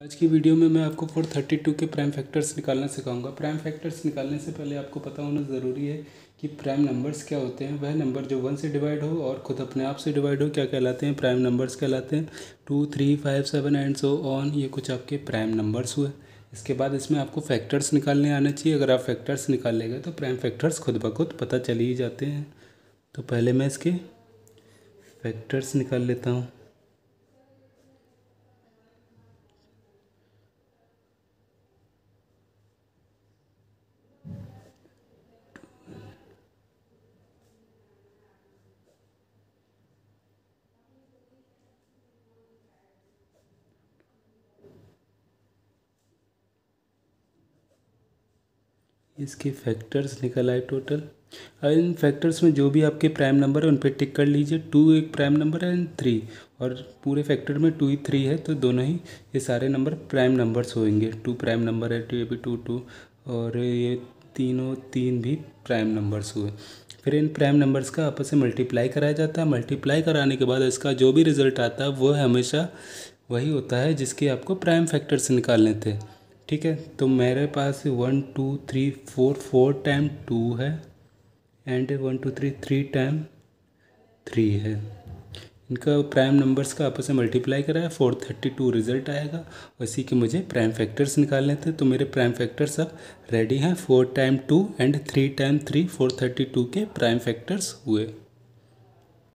आज की वीडियो में मैं आपको फोर थर्टी टू के प्राइम फैक्टर्स निकालना सिखाऊँगा। प्राइम फैक्टर्स निकालने से पहले आपको पता होना ज़रूरी है कि प्राइम नंबर्स क्या होते हैं। वह नंबर जो वन से डिवाइड हो और खुद अपने आप से डिवाइड हो, क्या कहलाते हैं? प्राइम नंबर्स कहलाते हैं। Two three five seven and so on ये कुछ आपके प्राइम नंबर्स हुए। इसके बाद इसमें आपको फैक्टर्स निकालने आने चाहिए। अगर आप फैक्टर्स निकाल लेंगे तो प्राइम फैक्टर्स खुद ब खुद पता चल ही जाते हैं। तो पहले मैं इसके फैक्टर्स निकाल लेता हूँ। इसके फैक्टर्स निकल आए टोटल अब इन फैक्टर्स में जो भी आपके प्राइम नंबर है, उन पर टिक कर लीजिए. टू एक प्राइम नंबर है एंड थ्री और पूरे फैक्टर में टू ही थ्री है तो दोनों ही ये सारे नंबर प्राइम नंबर्स होंगे टू प्राइम नंबर है टू ये भी टू टू और ये तीनों, तीन भी प्राइम नंबर्स हुए. फिर इन प्राइम नंबर्स का आपस में मल्टीप्लाई कराया जाता है. मल्टीप्लाई कराने के बाद इसका जो भी रिज़ल्ट आता है, वो हमेशा वही होता है जिसके आपको प्राइम फैक्टर्स निकालने थे. ठीक है तो मेरे पास one two three four four time two है and one two three three time three है। इनका प्राइम नंबर्स का आपस में मल्टीप्लाई करा है फोर थर्टी टू रिज़ल्ट आएगा। उसी के मुझे प्राइम फैक्टर्स निकालने थे तो मेरे प्राइम फैक्टर्स अब रेडी हैं four time two and three time three four thirty two के प्राइम फैक्टर्स हुए।